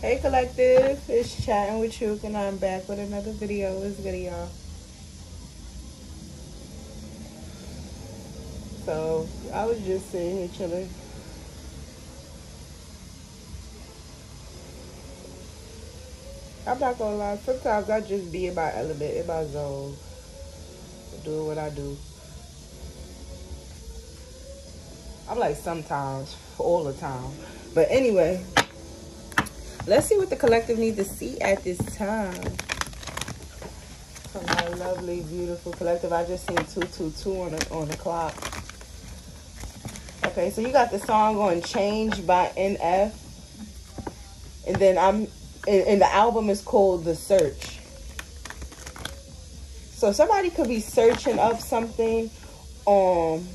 Hey collective, it's chatting with you and I'm back with another video. What's good y'all? So I was just sitting here chilling. I'm not gonna lie, sometimes I just be in my element, in my zone. Doing what I do. I'm like sometimes, all the time. But anyway, let's see what the collective needs to see at this time. From my lovely, beautiful collective. I just seen 222 on the, on the clock. Okay, so you got the song on Change by NF. And then I'm, and, and the album is called The Search. So somebody could be searching up something um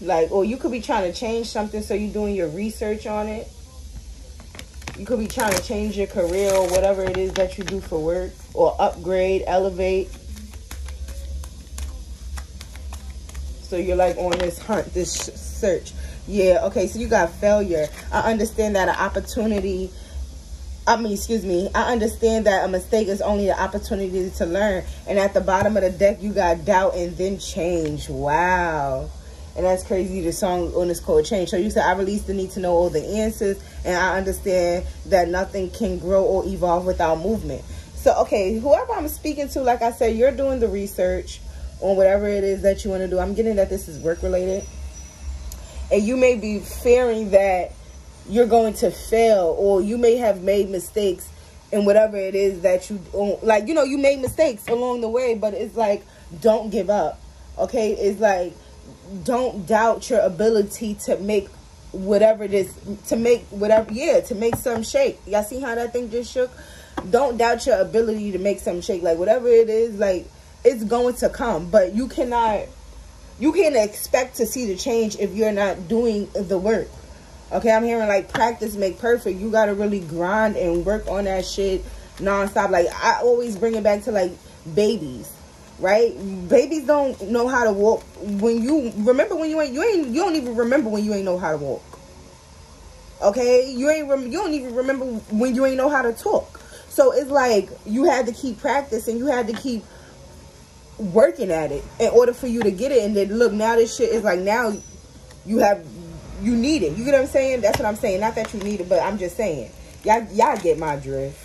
like or you could be trying to change something so you're doing your research on it you could be trying to change your career or whatever it is that you do for work or upgrade elevate so you're like on this hunt this search yeah okay so you got failure i understand that an opportunity I mean, excuse me, I understand that a mistake is only an opportunity to learn. And at the bottom of the deck, you got doubt and then change. Wow. And that's crazy. The song on this called Change. So you said, I release the need to know all the answers. And I understand that nothing can grow or evolve without movement. So, okay, whoever I'm speaking to, like I said, you're doing the research on whatever it is that you want to do. I'm getting that this is work related. And you may be fearing that you're going to fail or you may have made mistakes in whatever it is that you like you know you made mistakes along the way but it's like don't give up okay it's like don't doubt your ability to make whatever it is to make whatever yeah to make some shake. Y'all see how that thing just shook? Don't doubt your ability to make some shake. Like whatever it is like it's going to come. But you cannot you can't expect to see the change if you're not doing the work. Okay, I'm hearing like practice make perfect. You gotta really grind and work on that shit nonstop. Like I always bring it back to like babies, right? Babies don't know how to walk. When you remember when you ain't you ain't you don't even remember when you ain't know how to walk. Okay, you ain't rem- you don't even remember when you ain't know how to talk. So it's like you had to keep practicing. You had to keep working at it in order for you to get it. And then look, now this shit is like now you have you need it. You get what I'm saying? That's what I'm saying. Not that you need it, but I'm just saying. Y'all, y'all get my drift.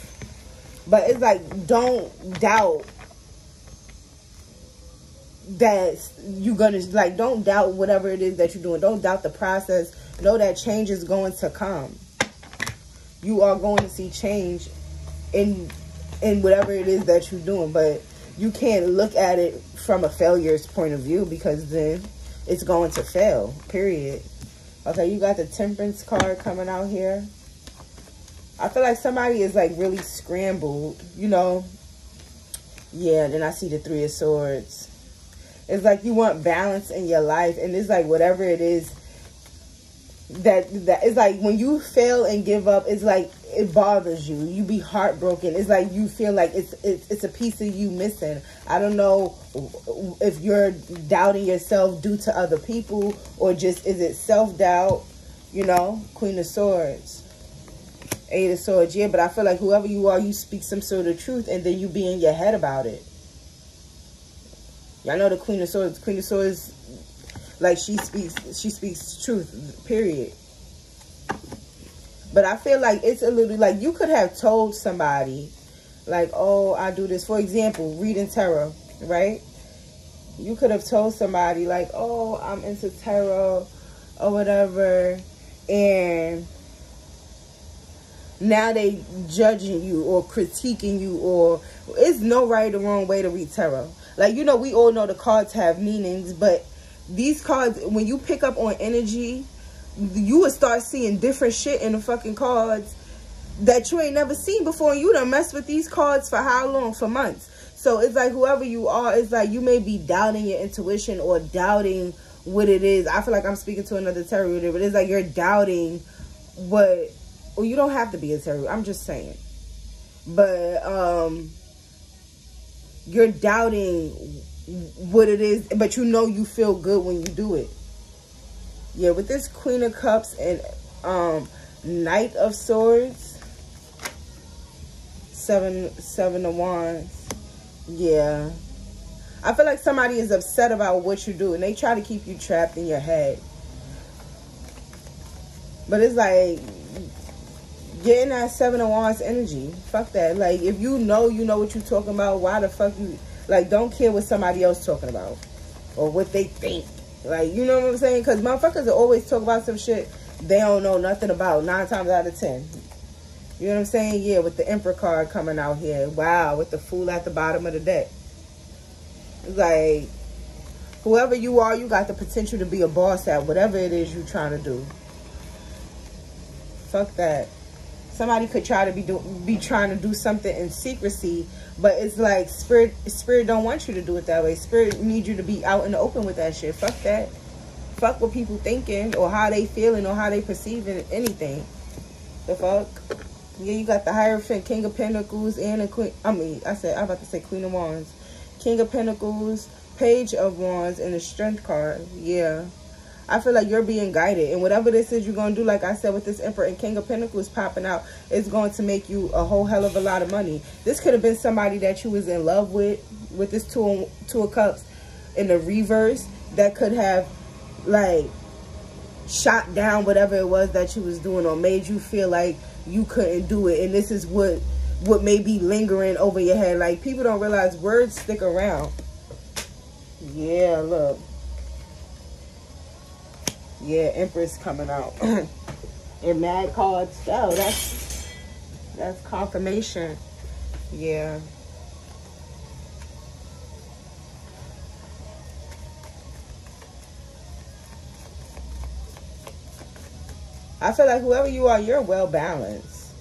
But it's like, don't doubt that you're gonna like don't doubt whatever it is that you're doing don't doubt the process know that change is going to come you are going to see change in in whatever it is that you're doing but you can't look at it from a failure's point of view because then it's going to fail period Okay, you got the temperance card coming out here. I feel like somebody is like really scrambled, you know. Yeah, then I see the three of swords. It's like you want balance in your life and it's like whatever it is that that it's like when you fail and give up it's like it bothers you. You be heartbroken. It's like you feel like it's it's, it's a piece of you missing. I don't know if you're doubting yourself due to other people or just is it self-doubt? You know queen of swords eight of swords. Yeah but i feel like whoever you are you speak some sort of truth and then you be in your head about it y'all know the queen of swords queen of swords like she speaks, she speaks truth, period. But I feel like it's a little, like you could have told somebody, like, oh, I do this. For example, reading tarot, right? You could have told somebody like, oh, I'm into tarot or whatever. And now they judging you or critiquing you or it's no right or wrong way to read tarot. Like, you know, we all know the cards have meanings, but these cards, when you pick up on energy, you would start seeing different shit in the fucking cards that you ain't never seen before. And you done messed with these cards for how long? For months. So it's like whoever you are, it's like you may be doubting your intuition or doubting what it is. I feel like I'm speaking to another tarot reader, but it's like you're doubting what, well, you don't have to be a tarot. I'm just saying. But, um, you're doubting what it is, but you know you feel good when you do it. Yeah, with this Queen of Cups and um, Knight of Swords, seven seven of wands. Yeah. I feel like somebody is upset about what you do and they try to keep you trapped in your head. But it's like getting that seven of wands energy. Fuck that. Like if you know you know what you're talking about, why the fuck you like don't care what somebody else talking about or what they think. Like you know what I'm saying? Because motherfuckers always talk about some shit they don't know nothing about nine times out of ten. You know what I'm saying? Yeah, with the Emperor card coming out here. Wow, with the Fool at the bottom of the deck. Like, whoever you are, you got the potential to be a boss at whatever it is you're trying to do. Fuck that. Somebody could try to be do, be trying to do something in secrecy, but it's like spirit spirit don't want you to do it that way. Spirit needs you to be out in the open with that shit. Fuck that. Fuck what people thinking or how they feeling or how they perceiving anything. The fuck? Yeah, you got the Hierophant, King of Pentacles, and a Queen. I mean, I said, I'm about to say Queen of Wands. King of Pentacles, Page of Wands, and the Strength card. Yeah. I feel like you're being guided. And whatever this is you're going to do, like I said, with this Emperor and King of Pentacles popping out, it's going to make you a whole hell of a lot of money. This could have been somebody that you was in love with, with this Two two of Cups in the reverse, that could have, like, shot down whatever it was that you was doing or made you feel like you couldn't do it and this is what what may be lingering over your head like people don't realize words stick around yeah look yeah empress coming out. And mad cards. Oh that's that's confirmation. Yeah. I feel like whoever you are, you're well balanced.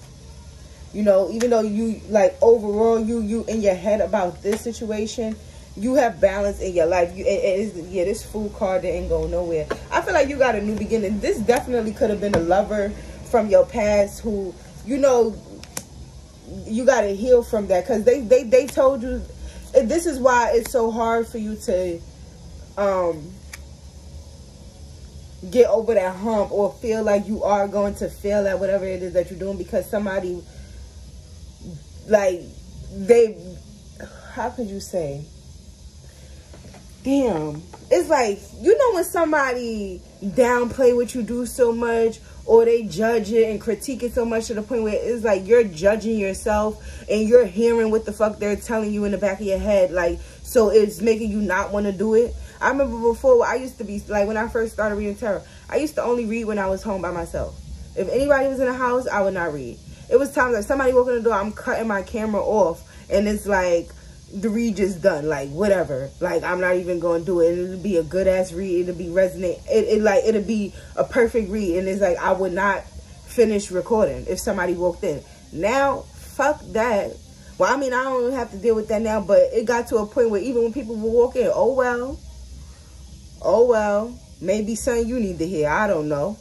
You know, even though you like overall you you in your head about this situation, you have balance in your life. You it, it is yeah, this fool card didn't go nowhere. I feel like you got a new beginning. This definitely could have been a lover from your past who you know you got to heal from that because they they they told you this is why it's so hard for you to um get over that hump or feel like you are going to fail at whatever it is that you're doing because somebody like they how could you say damn it's like you know when somebody downplay what you do so much or they judge it and critique it so much to the point where it's like you're judging yourself and you're hearing what the fuck they're telling you in the back of your head like so it's making you not want to do it I remember before I used to be like when I first started reading tarot, I used to only read when I was home by myself. If anybody was in the house, I would not read. It was times like somebody walking the door, I'm cutting my camera off, and it's like the read just done, like whatever. Like I'm not even to do it. It'll be a good ass read. It'll be resonate. It, it like it'll be a perfect read, and it's like I would not finish recording if somebody walked in. Now, fuck that. Well, I mean, I don't have to deal with that now, but it got to a point where even when people would walk in, oh well, oh well, maybe something you need to hear. I don't know.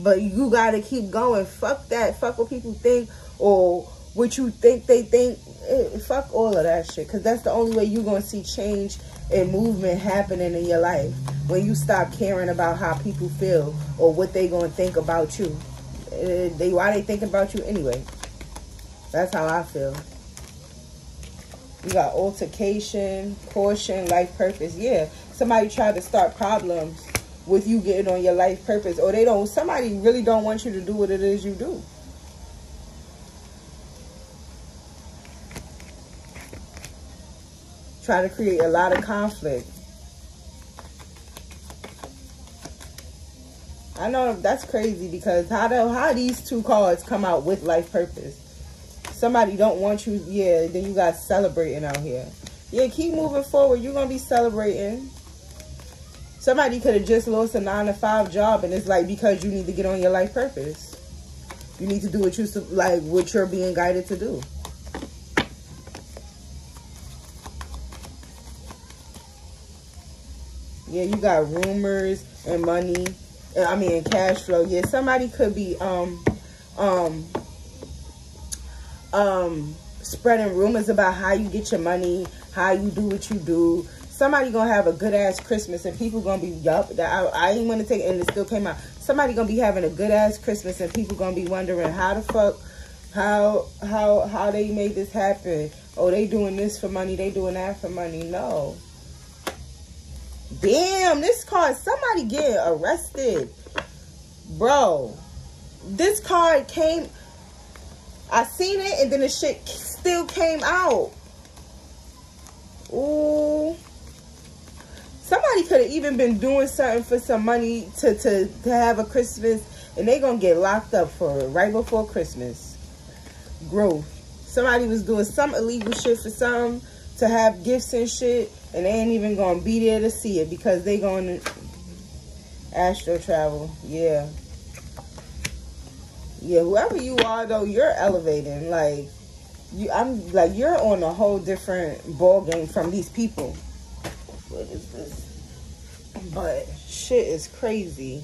But you got to keep going. Fuck that. Fuck what people think or what you think they think. Eh, fuck all of that shit. Because that's the only way you're going to see change and movement happening in your life. When you stop caring about how people feel or what they going to think about you. Uh, they Why they think about you anyway. That's how I feel. You got altercation, caution, life purpose. Yeah, somebody tried to start problems with you getting on your life purpose or they don't somebody really don't want you to do what it is you do try to create a lot of conflict. I know that's crazy because how do how these two cards come out with life purpose? Somebody don't want you yeah then you got celebrating out here. Yeah keep moving forward. You're gonna be celebrating. Somebody could have just lost a nine to five job, and it's like because you need to get on your life purpose. You need to do what you like, what you're being guided to do. Yeah, you got rumors and money. I mean, cash flow. Yeah, somebody could be um um um spreading rumors about how you get your money, how you do what you do, somebody gonna have a good ass Christmas and people gonna be yup that I, I ain't gonna take and it still came out. Somebody gonna be having a good ass Christmas and people gonna be wondering how the fuck how how how they made this happen. Oh, they doing this for money, they doing that for money. No. Damn, this card, somebody getting arrested. Bro, this card came, I seen it and then the shit still came out. Ooh. Somebody could have even been doing something for some money to, to, to have a Christmas and they gonna get locked up for it right before Christmas. Growth. Somebody was doing some illegal shit for some to have gifts and shit and they ain't even gonna be there to see it because they going to astro travel. Yeah. Yeah, whoever you are though, you're elevating. Like you I'm like you're on a whole different ball game from these people. What is this? But shit is crazy.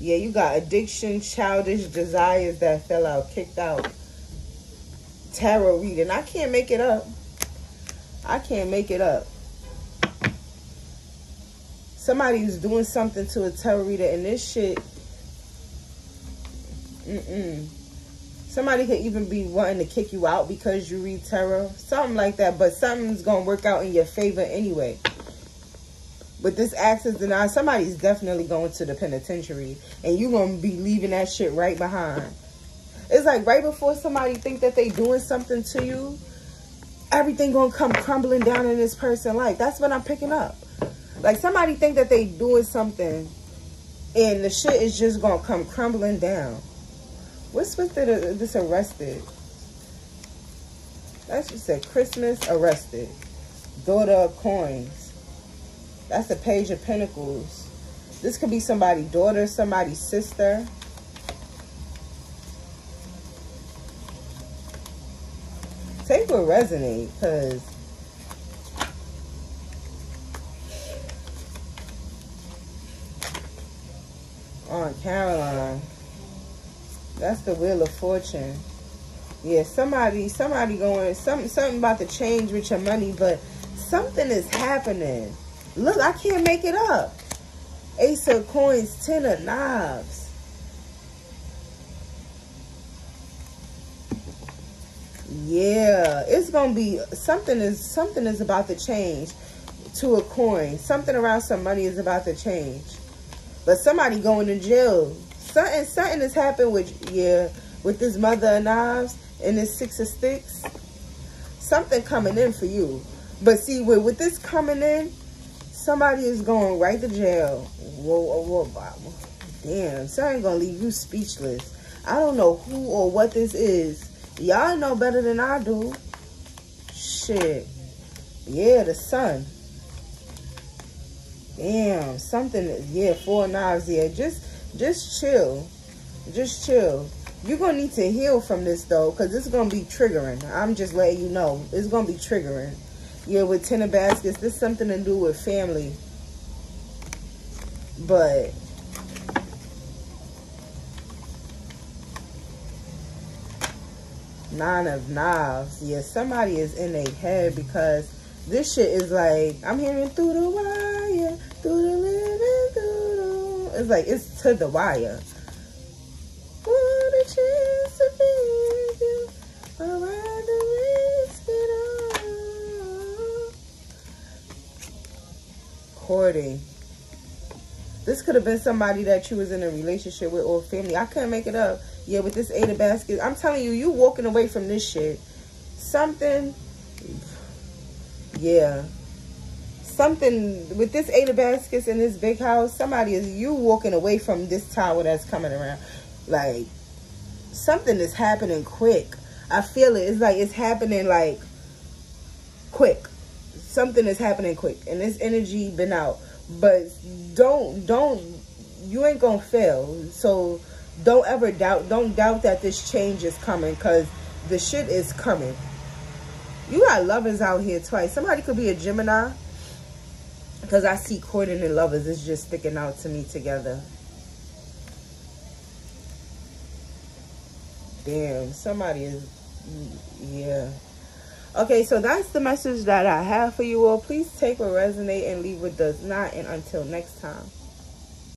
Yeah, you got addiction, childish desires that fell out, kicked out. Tarot reading. I can't make it up. I can't make it up. Somebody's doing something to a tarot reader and this shit. Mm-mm. Somebody could even be wanting to kick you out because you read tarot. Something like that. But something's to work out in your favor anyway. But this access denied, somebody's definitely going to the penitentiary. And you're going to be leaving that shit right behind. It's like right before somebody think that they doing something to you, everything to come crumbling down in this person life. That's what I'm picking up. Like somebody think that they doing something and the shit is just to come crumbling down. What's with the, this arrested? That's just said Christmas arrested. Daughter of coins. That's the page of pentacles. This could be somebody's daughter, somebody's sister. Take what resonate, because Aunt Caroline. That's the Wheel of Fortune. Yeah, somebody, somebody going, something, something about to change with your money, but something is happening. Look, I can't make it up. Ace of coins, ten of knives. Yeah, it's gonna be something is something is about to change to a coin. Something around some money is about to change. But somebody going to jail. Something something has happened with yeah, with this mother of knives and this six of sticks. Something coming in for you. But see, with, with this coming in, somebody is going right to jail. Whoa, whoa, whoa, Damn, sorry gonna leave you speechless. I don't know who or what this is. Y'all know better than I do. Shit. Yeah, the sun. Damn, something, is yeah, four knives, yeah. Just, just chill. Just chill. You're to need to heal from this, though, because it's to be triggering. I'm just letting you know. It's to be triggering. Yeah, with ten of baskets, this something to do with family. But nine of knives. Yeah, somebody is in a head because this shit is like I'm hearing through the wire, It's like it's to the wire. Courting. This could have been somebody that you was in a relationship with or family. I couldn't make it up. Yeah, with this eight of baskets. I'm telling you, you walking away from this shit. Something, yeah. Something, with this eight of baskets in this big house, somebody is, you walking away from this tower that's coming around. Like, something is happening quick. I feel it. It's like, it's happening like quick something is happening quick and this energy been out but don't don't you ain't gonna fail so don't ever doubt don't doubt that this change is coming because the shit is coming you got lovers out here twice somebody could be a gemini because i see courting and lovers is just sticking out to me together damn somebody is yeah Okay, so that's the message that I have for you all. Please take what resonate and leave what does not. And until next time.